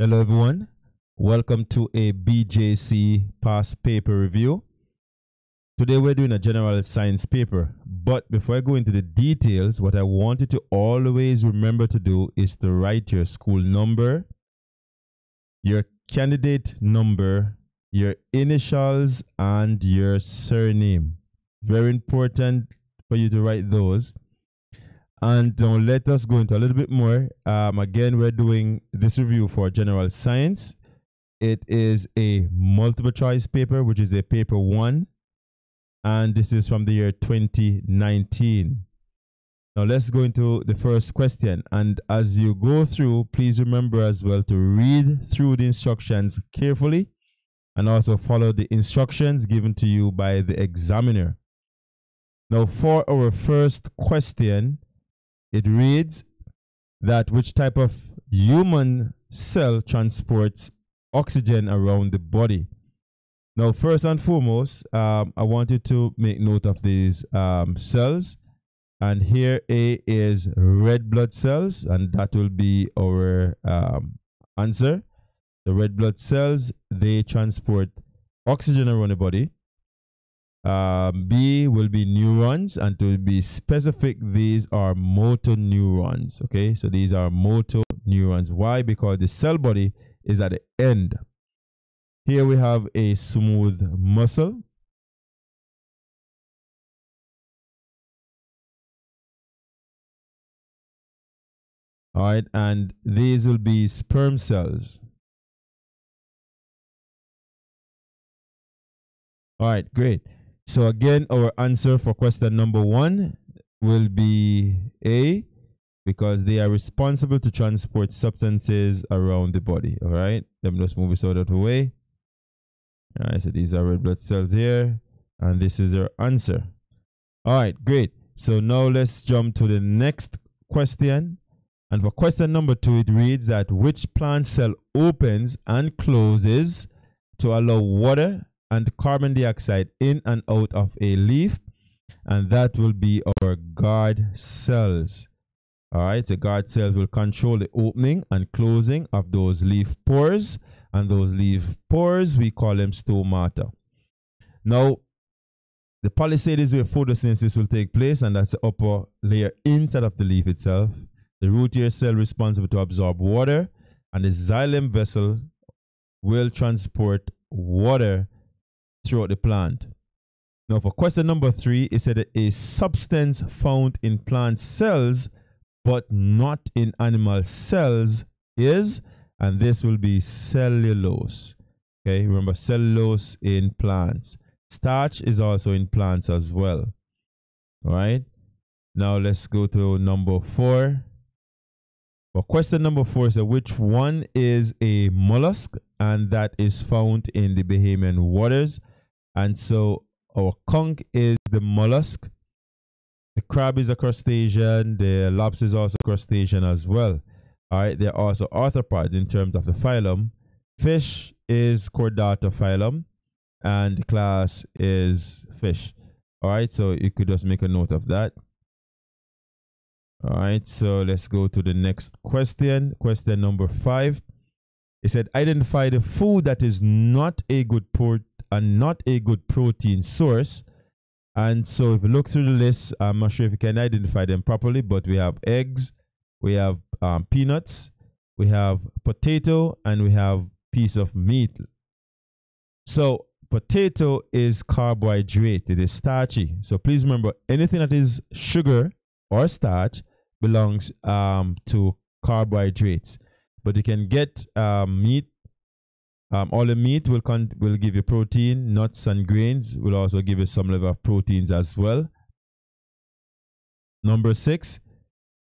Hello, everyone. Welcome to a BJC past paper review. Today, we're doing a general science paper. But before I go into the details, what I want you to always remember to do is to write your school number, your candidate number, your initials, and your surname. Very important for you to write those. And let us go into a little bit more. Um, again, we're doing this review for general science. It is a multiple choice paper, which is a paper one. And this is from the year 2019. Now let's go into the first question. And as you go through, please remember as well to read through the instructions carefully and also follow the instructions given to you by the examiner. Now, for our first question, it reads that which type of human cell transports oxygen around the body. Now, first and foremost, um, I want you to make note of these um, cells. And here A is red blood cells, and that will be our um, answer. The red blood cells, they transport oxygen around the body. Um, B will be neurons, and to be specific, these are motor neurons. Okay, so these are motor neurons. Why? Because the cell body is at the end. Here we have a smooth muscle. All right, and these will be sperm cells. All right, great. So again, our answer for question number one will be A, because they are responsible to transport substances around the body. All right, let me just move this out of the way. All right, so these are red blood cells here, and this is our answer. All right, great. So now let's jump to the next question. And for question number two, it reads that which plant cell opens and closes to allow water and carbon dioxide in and out of a leaf, and that will be our guard cells. All right, the guard cells will control the opening and closing of those leaf pores, and those leaf pores we call them stomata. Now, the palisade is where photosynthesis will take place, and that's the upper layer inside of the leaf itself. The root cell responsible to absorb water, and the xylem vessel will transport water throughout the plant. Now, for question number three, it said a substance found in plant cells but not in animal cells is, and this will be cellulose. Okay, remember cellulose in plants. Starch is also in plants as well. All right, now let's go to number four. For question number four is which one is a mollusk and that is found in the Bahamian waters and so our conch is the mollusk. The crab is a crustacean. The lobster is also crustacean as well. All right, they're also arthropods in terms of the phylum. Fish is chordata phylum, and class is fish. All right, so you could just make a note of that. All right, so let's go to the next question. Question number five. It said, identify the food that is not a good port and not a good protein source. And so if you look through the list, I'm not sure if you can identify them properly, but we have eggs, we have um, peanuts, we have potato, and we have piece of meat. So potato is carbohydrate. It is starchy. So please remember, anything that is sugar or starch belongs um, to carbohydrates. But you can get um, meat um, all the meat will con- will give you protein. Nuts and grains will also give you some level of proteins as well. Number six,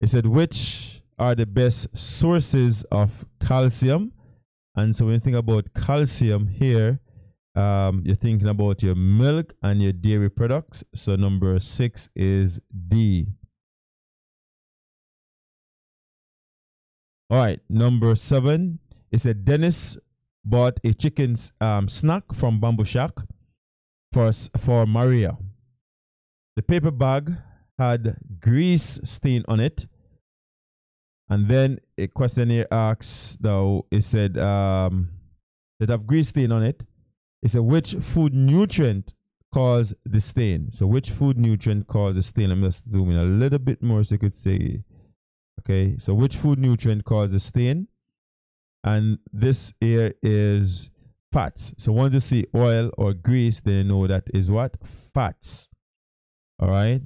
it said which are the best sources of calcium. And so when you think about calcium here, um, you're thinking about your milk and your dairy products. So number six is D. All right, number seven. It said Dennis bought a chicken um, snack from Bamboo Shack for, for Maria. The paper bag had grease stain on it, And then a question here asks, though, it said, um, have grease stain on it. It said, which food nutrient cause the stain? So, which food nutrient cause the stain? Let me just zoom in a little bit more so you could see. Okay, so which food nutrient cause the stain? And this here is fats. So, once you see oil or grease, then you know that is what? Fats. All right.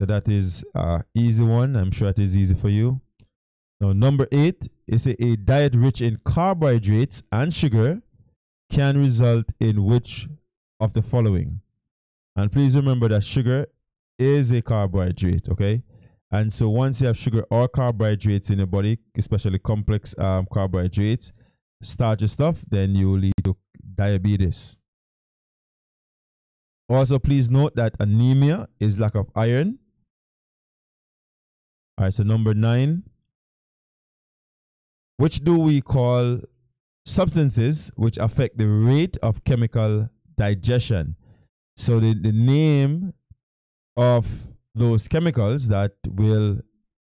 So that is uh easy one. I'm sure it is easy for you. Now, number eight is a, a diet rich in carbohydrates and sugar can result in which of the following? And please remember that sugar is a carbohydrate, okay? And so once you have sugar or carbohydrates in your body, especially complex um, carbohydrates, starchy stuff, then you will lead to diabetes. Also, please note that anemia is lack of iron. All right, so number nine which do we call substances which affect the rate of chemical digestion. So the, the name of those chemicals that will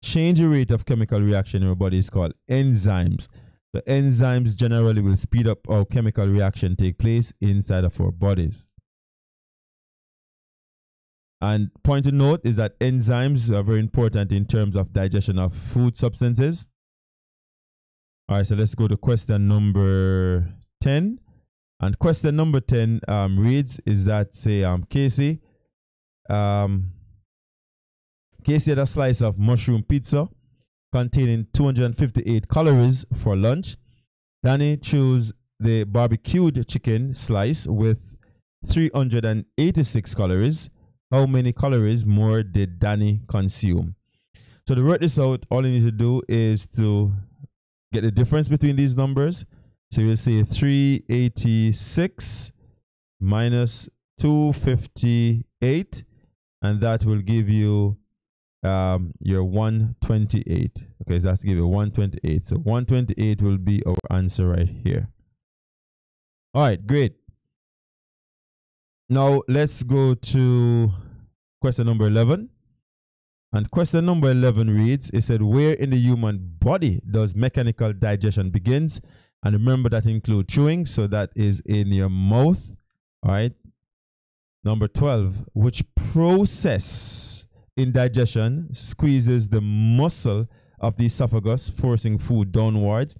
change the rate of chemical reaction in our body is called enzymes. The enzymes generally will speed up how chemical reaction take place inside of our bodies. And point to note is that enzymes are very important in terms of digestion of food substances. All right, so let's go to question number 10. And question number 10 um, reads is that, say, um, Casey, um, Casey had a slice of mushroom pizza containing 258 calories for lunch. Danny chose the barbecued chicken slice with 386 calories. How many calories more did Danny consume? So to work this out, all you need to do is to get the difference between these numbers. So you'll say 386 minus 258, and that will give you um, your 128. Okay, so that's give you 128. So 128 will be our answer right here. All right, great. Now let's go to question number 11. And question number 11 reads, it said, where in the human body does mechanical digestion begins? And remember that include chewing, so that is in your mouth. All right. Number 12, which process in digestion squeezes the muscle of the esophagus, forcing food downwards.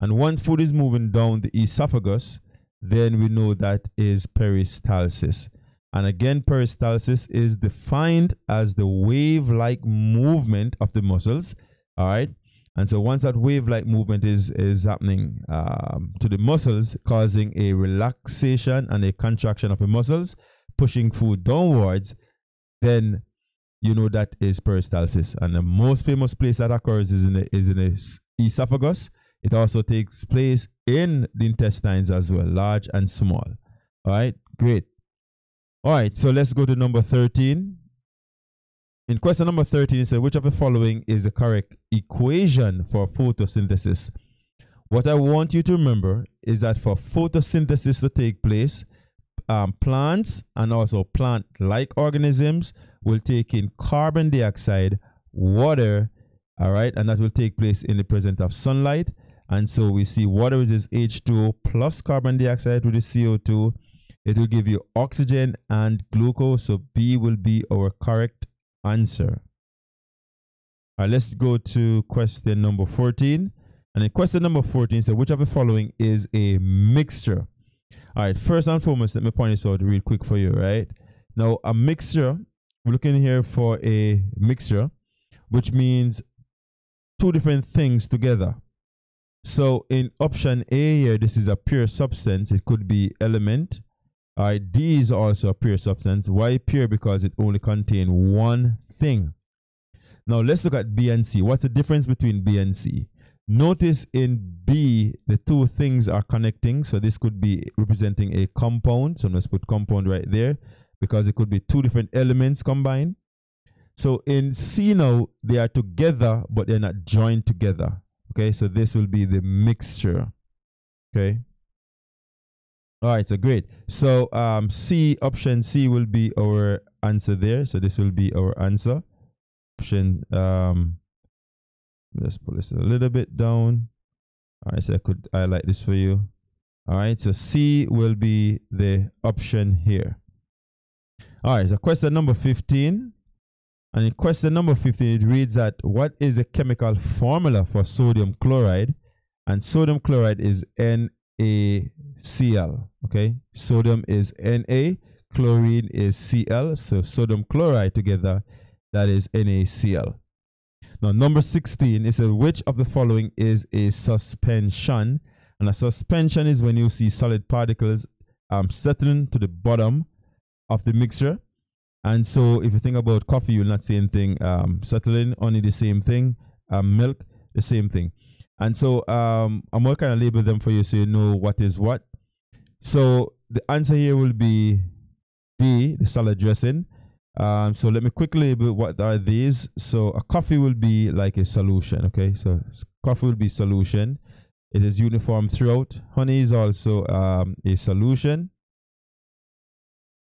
And once food is moving down the esophagus, then we know that is peristalsis. And again, peristalsis is defined as the wave like movement of the muscles. All right. And so once that wave like movement is, is happening um, to the muscles, causing a relaxation and a contraction of the muscles, pushing food downwards, then you know that is peristalsis. And the most famous place that occurs is in the, is in the esophagus. It also takes place in the intestines as well, large and small. All right, great. All right, so let's go to number 13. In question number 13, it says, which of the following is the correct equation for photosynthesis? What I want you to remember is that for photosynthesis to take place, um, plants and also plant-like organisms will take in carbon dioxide, water, all right, and that will take place in the presence of sunlight. And so we see water is H2O plus carbon dioxide with the CO2 it will give you oxygen and glucose. So B will be our correct answer. All right, let's go to question number 14. And in question number 14 says, which of the following is a mixture? All right, first and foremost, let me point this out real quick for you, right? Now, a mixture, we're looking here for a mixture, which means two different things together. So in option A here, this is a pure substance. It could be element, all right, D is also a pure substance. Why pure? Because it only contains one thing. Now let's look at B and C. What's the difference between B and C? Notice in B, the two things are connecting. So this could be representing a compound. So let's put compound right there because it could be two different elements combined. So in C now, they are together, but they're not joined together. Okay, so this will be the mixture. Okay. All right, so great. So um, C, option C will be our answer there. So this will be our answer. Option um, Let's pull this a little bit down. All right, so I could highlight this for you. All right, so C will be the option here. All right, so question number 15. And in question number 15, it reads that what is the chemical formula for sodium chloride? And sodium chloride is NaCl. Okay, sodium is Na, chlorine is Cl. So sodium chloride together, that is NaCl. Now, number 16 is which of the following is a suspension? And a suspension is when you see solid particles um, settling to the bottom of the mixture and so if you think about coffee, you'll not see anything um, settling, only the same thing. Um, milk, the same thing. And so um, I'm going to kind of label them for you so you know what is what. So the answer here will be D, the salad dressing. Um, so let me quickly label what are these. So a coffee will be like a solution. Okay, so coffee will be solution. It is uniform throughout. Honey is also um, a solution.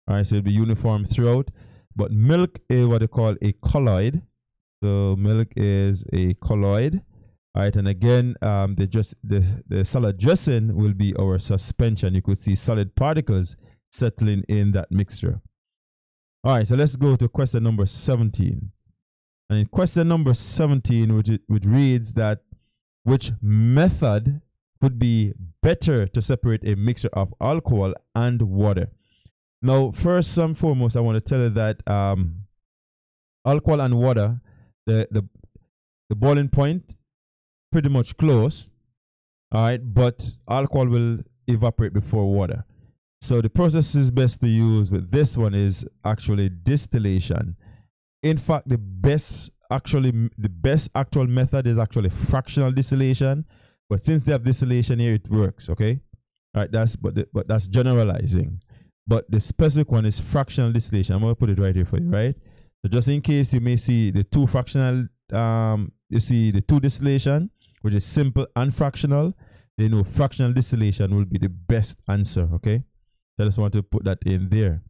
All right, so it'll be uniform throughout. But milk is what they call a colloid. So milk is a colloid. All right, and again, um, the just the, the salad dressing will be our suspension. You could see solid particles settling in that mixture. All right, so let's go to question number 17. And in question number 17, which, which reads that which method would be better to separate a mixture of alcohol and water? Now, first and foremost, I want to tell you that um, alcohol and water, the, the, the boiling point, pretty much close. All right, but alcohol will evaporate before water. So the process is best to use with this one is actually distillation. In fact, the best actually the best actual method is actually fractional distillation. But since they have distillation here, it works. Okay, all right. That's but the, but that's generalizing. But the specific one is fractional distillation. I'm going to put it right here for you, right? So just in case you may see the two fractional, um, you see the two distillation, which is simple and fractional, then know fractional distillation will be the best answer, okay? So I just want to put that in there.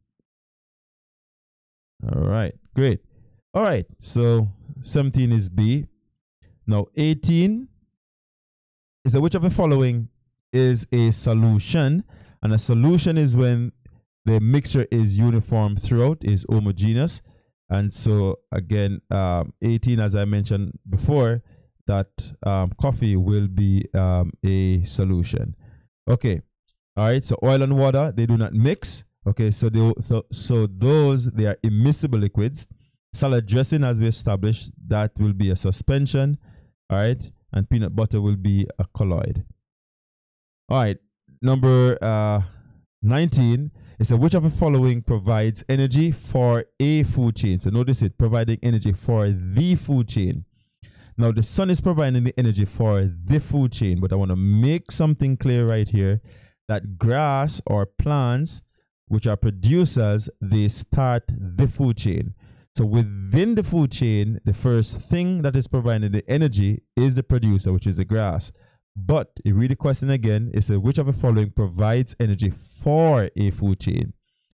All right, great. All right, so 17 is B. Now 18 is a which of the following is a solution, and a solution is when the mixture is uniform throughout, is homogeneous. And so again, um, 18, as I mentioned before, that um, coffee will be um, a solution. Okay. All right. So oil and water, they do not mix. Okay. So, they, so, so those, they are immiscible liquids. Salad dressing, as we established, that will be a suspension. All right. And peanut butter will be a colloid. All right. Number uh, 19 it said, which of the following provides energy for a food chain? So notice it, providing energy for the food chain. Now the sun is providing the energy for the food chain, but I want to make something clear right here that grass or plants, which are producers, they start the food chain. So within the food chain, the first thing that is providing the energy is the producer, which is the grass. But a really question again is which of the following provides energy for a food chain?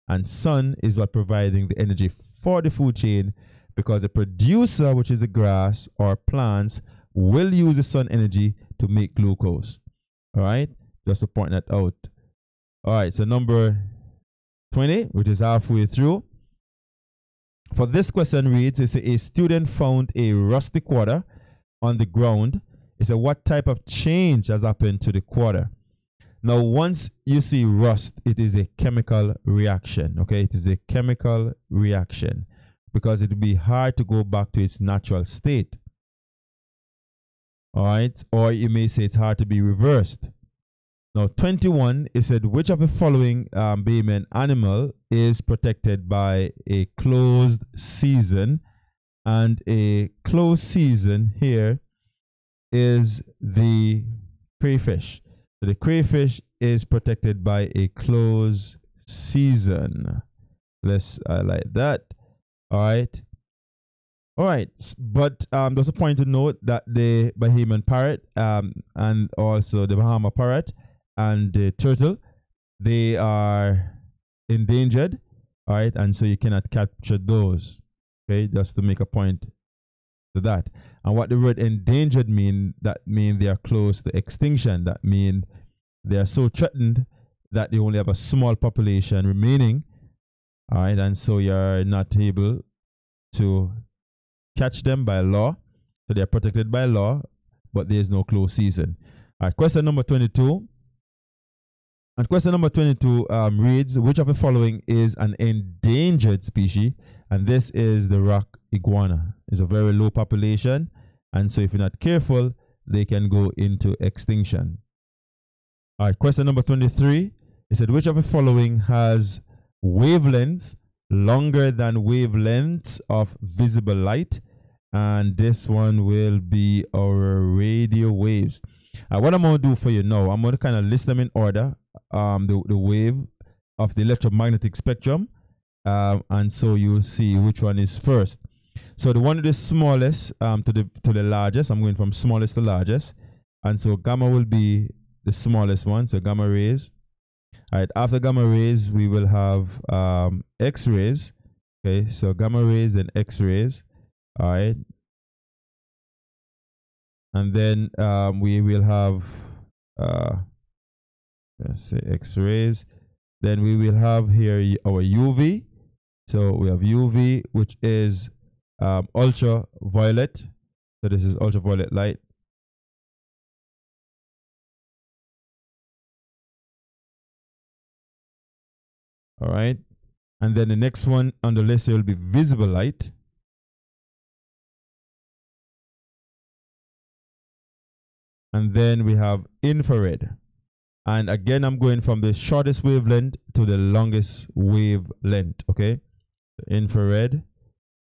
And sun is what providing the energy for the food chain because the producer, which is the grass or plants, will use the sun energy to make glucose. All right, just to point that out. All right, so number 20, which is halfway through. For this question reads, it's a student found a rusty quarter on the ground it said, what type of change has happened to the quarter? Now, once you see rust, it is a chemical reaction. Okay, it is a chemical reaction because it would be hard to go back to its natural state. All right, or you may say it's hard to be reversed. Now, 21, it said, which of the following um, being an animal is protected by a closed season? And a closed season here is the crayfish. So the crayfish is protected by a closed season. Let's highlight that. All right. All right, but um, there's a point to note that the Bahamian parrot um, and also the Bahama parrot and the turtle, they are endangered. All right, and so you cannot capture those. Okay, just to make a point to that. And what the word endangered mean, that mean they are close to extinction. That mean they are so threatened that they only have a small population remaining. All right, and so you're not able to catch them by law. So they are protected by law, but there is no close season. All right, question number 22. And question number 22 um, reads Which of the following is an endangered species? And this is the rock iguana. It's a very low population. And so, if you're not careful, they can go into extinction. All right, question number 23. It said, Which of the following has wavelengths longer than wavelengths of visible light? And this one will be our radio waves. Uh, what I'm going to do for you now, I'm going to kind of list them in order um, the, the wave of the electromagnetic spectrum. Um, and so you'll see which one is first. So the one that is smallest um, to the to the largest, I'm going from smallest to largest. And so gamma will be the smallest one, so gamma rays. All right, after gamma rays, we will have um, X rays. Okay, so gamma rays and X rays. All right. And then um, we will have uh, let's say x-rays then we will have here our uv so we have uv which is um, ultraviolet. So this is ultraviolet light. All right. And then the next one on the list will be visible light. And then we have infrared. And again, I'm going from the shortest wavelength to the longest wavelength, okay? Infrared.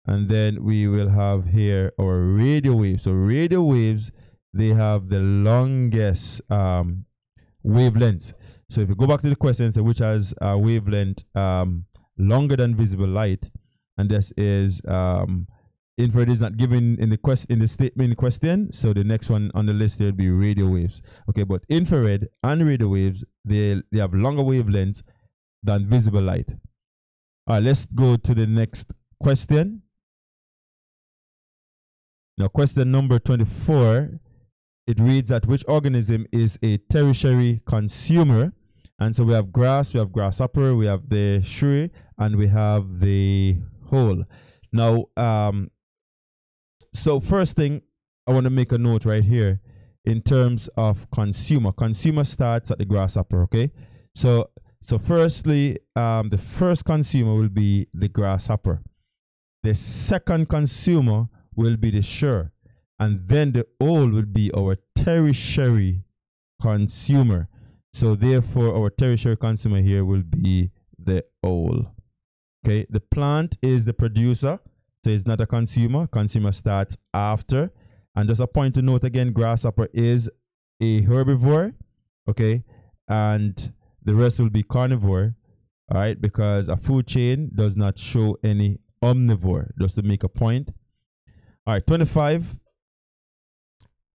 And then we will have here our radio waves. So radio waves, they have the longest um, wavelengths. So if you go back to the question, which has a wavelength um, longer than visible light, and this is um, infrared is not given in the quest in the statement question. So the next one on the list there will be radio waves. Okay but infrared and radio waves they they have longer wavelengths than visible light. All right let's go to the next question now question number 24 it reads that which organism is a tertiary consumer and so we have grass we have grasshopper we have the shrew and we have the hole now um so first thing, I want to make a note right here in terms of consumer. Consumer starts at the grasshopper, okay? So so firstly, um, the first consumer will be the grasshopper. The second consumer will be the shrew. And then the owl will be our tertiary consumer. So therefore, our tertiary consumer here will be the owl. Okay, the plant is the producer so it's not a consumer. Consumer starts after. And just a point to note again, grasshopper is a herbivore. Okay. And the rest will be carnivore. All right. Because a food chain does not show any omnivore. Just to make a point. All right. 25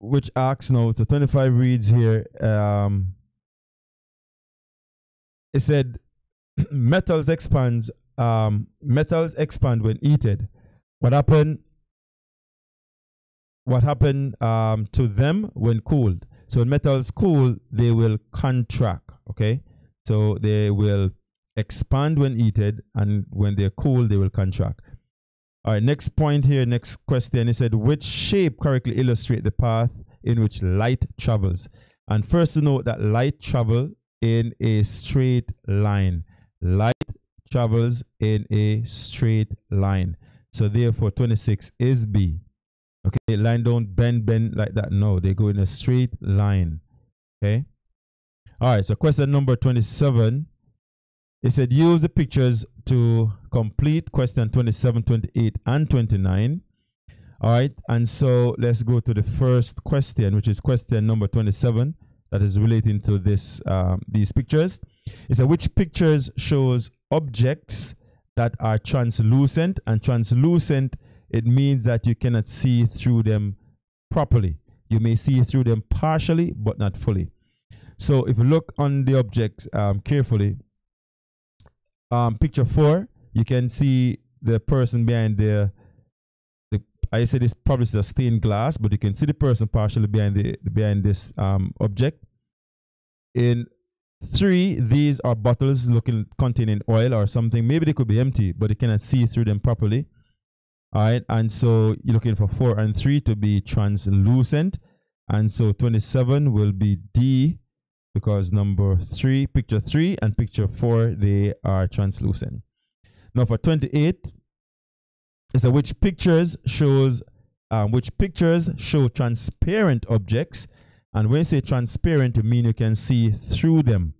which asks now, so 25 reads here, um, it said metals expands, um, metals expand when heated. What happened? What happened um, to them when cooled? So when metals cool they will contract okay? So they will expand when heated and when they're cool they will contract all right next point here next question he said which shape correctly illustrate the path in which light travels and first to note that light travel in a straight line light travels in a straight line so therefore 26 is B. Okay, line don't bend, bend like that. No, they go in a straight line. Okay. All right, so question number 27. It said use the pictures to complete question 27, 28, and 29. All right, and so let's go to the first question, which is question number 27, that is relating to this um, these pictures. It said which pictures shows objects that are translucent and translucent it means that you cannot see through them properly you may see through them partially but not fully so if you look on the objects um, carefully um, picture four you can see the person behind the the I said this probably is a stained glass, but you can see the person partially behind the behind this um, object. In three, these are bottles looking containing oil or something. Maybe they could be empty, but you cannot see through them properly. All right, and so you're looking for four and three to be translucent, and so 27 will be D because number three, picture three, and picture four, they are translucent. Now for 28, is that which pictures shows um, which pictures show transparent objects. And when you say transparent you mean you can see through them.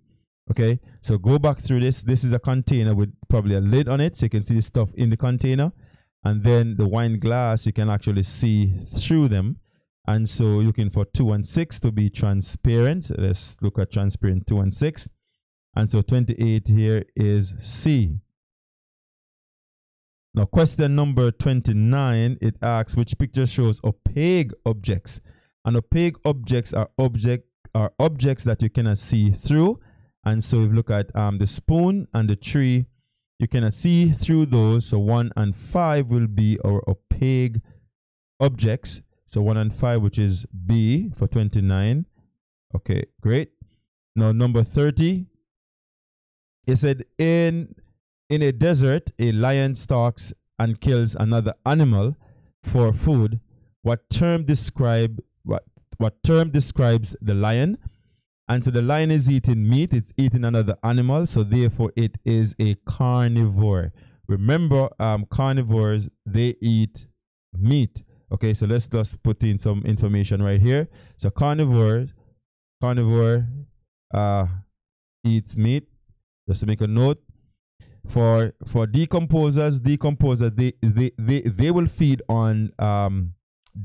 Okay? So go back through this. This is a container with probably a lid on it so you can see the stuff in the container. And then the wine glass you can actually see through them and so looking for 2 and 6 to be transparent let's look at transparent 2 and 6 and so 28 here is c now, question number 29, it asks which picture shows opaque objects. And opaque objects are object are objects that you cannot see through. And so if you look at um, the spoon and the tree, you cannot see through those. So one and five will be our opaque objects. So one and five, which is B for 29. Okay, great. Now number 30, it said in in a desert, a lion stalks and kills another animal for food. What term describe what what term describes the lion? And so the lion is eating meat, it's eating another animal, so therefore it is a carnivore. Remember, um, carnivores they eat meat. Okay, so let's just put in some information right here. So carnivores, carnivore uh, eats meat. Just to make a note, for for decomposers decomposers they they they, they will feed on um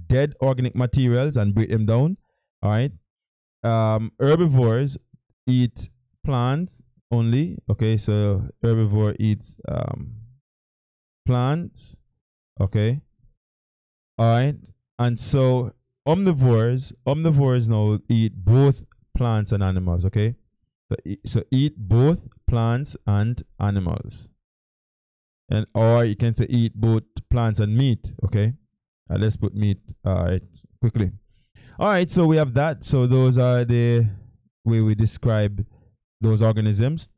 dead organic materials and break them down all right um herbivores eat plants only okay so herbivore eats um plants okay all right and so omnivores omnivores now eat both plants and animals okay so, so eat both plants and animals. And or you can say eat both plants and meat. Okay. Uh, let's put meat all right quickly. All right, so we have that. So those are the way we describe those organisms.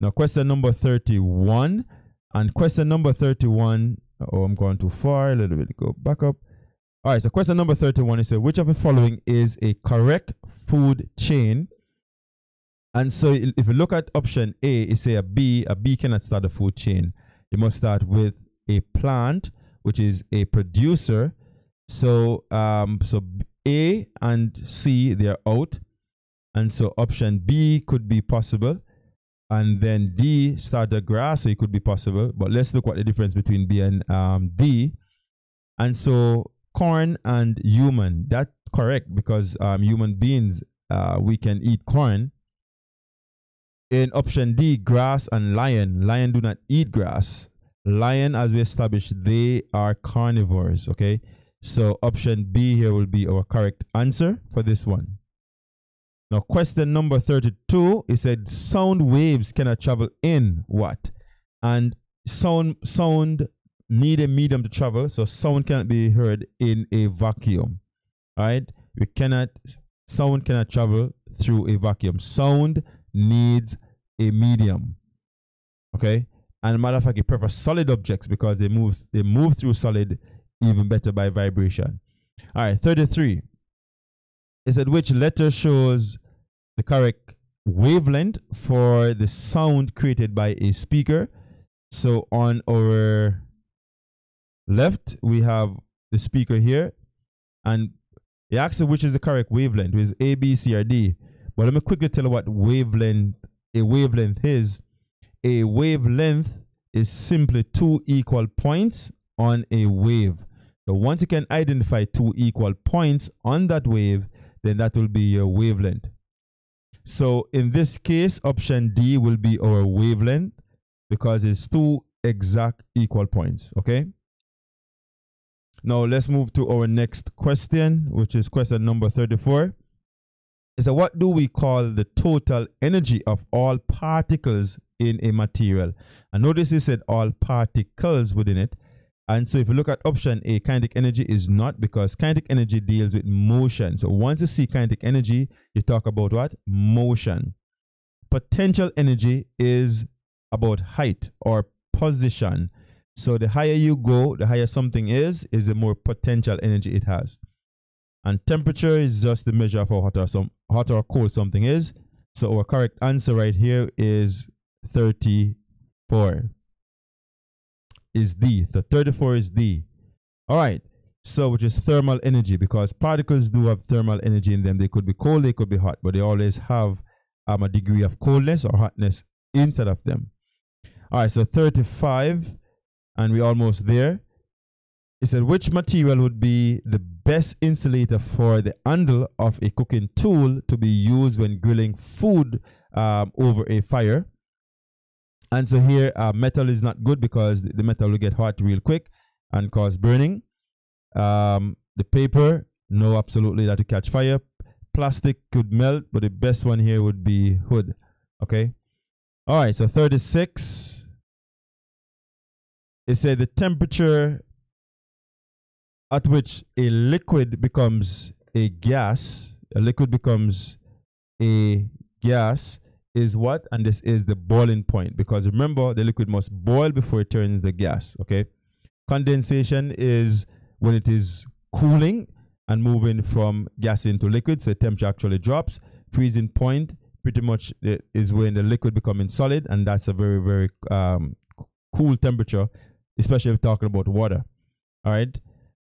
Now question number 31. And question number 31. Oh, I'm going too far. A little bit go back up. All right, so question number 31 is which of the following is a correct food chain and so if you look at option A, it say a bee, a bee cannot start a food chain. You must start with a plant, which is a producer. So um, so A and C, they're out. And so option B could be possible. And then D, start the grass, so it could be possible. But let's look what the difference between B and um, D. And so corn and human, that's correct because um, human beings, uh, we can eat corn in option D, grass and lion. Lion do not eat grass. Lion, as we established, they are carnivores. Okay. So option B here will be our correct answer for this one. Now, question number 32, it said sound waves cannot travel in what? And sound sound need a medium to travel, so sound cannot be heard in a vacuum. All right? We cannot sound cannot travel through a vacuum. Sound needs a medium. Okay? And matter of fact, you prefer solid objects because they move they move through solid even better by vibration. All right, 33. It said which letter shows the correct wavelength for the sound created by a speaker. So on our left, we have the speaker here, and it asks which is the correct wavelength, is A, B, C, or D. But let me quickly tell you what wavelength a wavelength is. A wavelength is simply two equal points on a wave. So once you can identify two equal points on that wave, then that will be your wavelength. So in this case, option D will be our wavelength because it's two exact equal points, okay? Now let's move to our next question, which is question number 34 is what do we call the total energy of all particles in a material? And notice it said all particles within it. And so if you look at option A, kinetic energy is not because kinetic energy deals with motion. So once you see kinetic energy, you talk about what? Motion. Potential energy is about height or position. So the higher you go, the higher something is, is the more potential energy it has. And temperature is just the measure of how hot or, some, hot or cold something is. So our correct answer right here is 34 is D. The 34 is D. All right. So, which is thermal energy because particles do have thermal energy in them. They could be cold, they could be hot, but they always have um, a degree of coldness or hotness inside of them. All right. So, 35, and we're almost there. It said, which material would be the best insulator for the handle of a cooking tool to be used when grilling food um, over a fire? And so here, uh, metal is not good because the metal will get hot real quick and cause burning. Um, the paper, no, absolutely that to catch fire. Plastic could melt, but the best one here would be wood. Okay. All right. So 36. It said the temperature at which a liquid becomes a gas, a liquid becomes a gas is what? And this is the boiling point because remember the liquid must boil before it turns the gas. Okay. Condensation is when it is cooling and moving from gas into liquid, so temperature actually drops. Freezing point pretty much is when the liquid becoming solid, and that's a very very um, cool temperature, especially if talking about water. All right.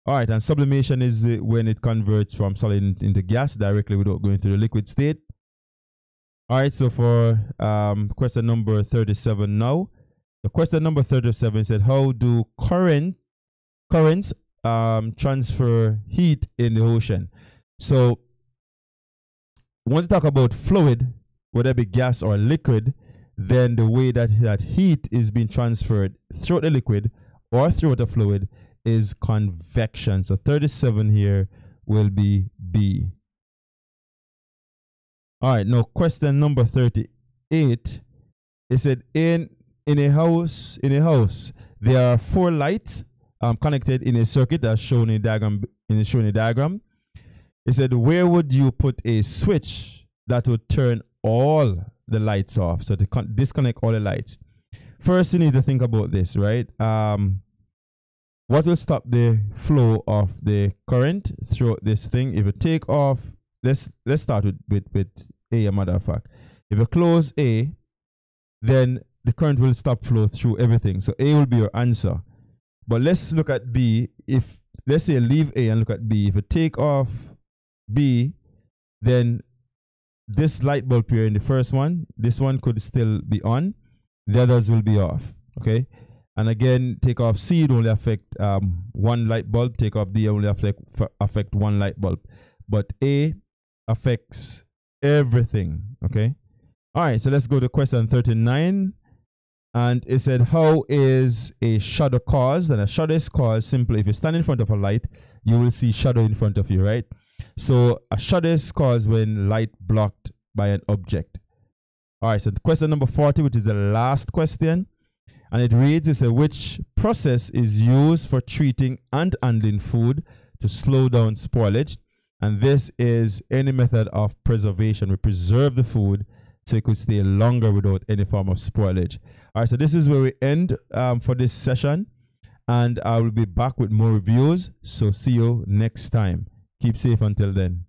All right, and sublimation is when it converts from solid into gas directly without going to the liquid state. All right, so for um, question number 37 now. The question number 37 said, How do current currents um, transfer heat in the ocean? So, once you talk about fluid, whether it be gas or liquid, then the way that that heat is being transferred through the liquid or through the fluid is convection. So 37 here will be B. All right, now question number 38. It said in in a house, in a house, there are four lights um, connected in a circuit that's shown in diagram in shown in diagram. It said, where would you put a switch that would turn all the lights off? So to disconnect all the lights. First, you need to think about this, right? Um, what will stop the flow of the current through this thing? If you take off let's let's start with with, with A, a matter of fact. If you close A, then the current will stop flow through everything. So A will be your answer. But let's look at B. If let's say leave A and look at B. If you take off B, then this light bulb here in the first one, this one could still be on. The others will be off. Okay. And again, take off C, it only affect um, one light bulb. Take off D, only affect affect one light bulb. But A affects everything. Okay. All right. So let's go to question 39. And it said, How is a shadow caused? And a shadow is caused simply if you stand in front of a light, you will see shadow in front of you, right? So a shadow is caused when light blocked by an object. All right. So question number 40, which is the last question. And it reads, it said, which process is used for treating and handling food to slow down spoilage? And this is any method of preservation. We preserve the food so it could stay longer without any form of spoilage. All right, so this is where we end um, for this session. And I will be back with more reviews. So see you next time. Keep safe until then.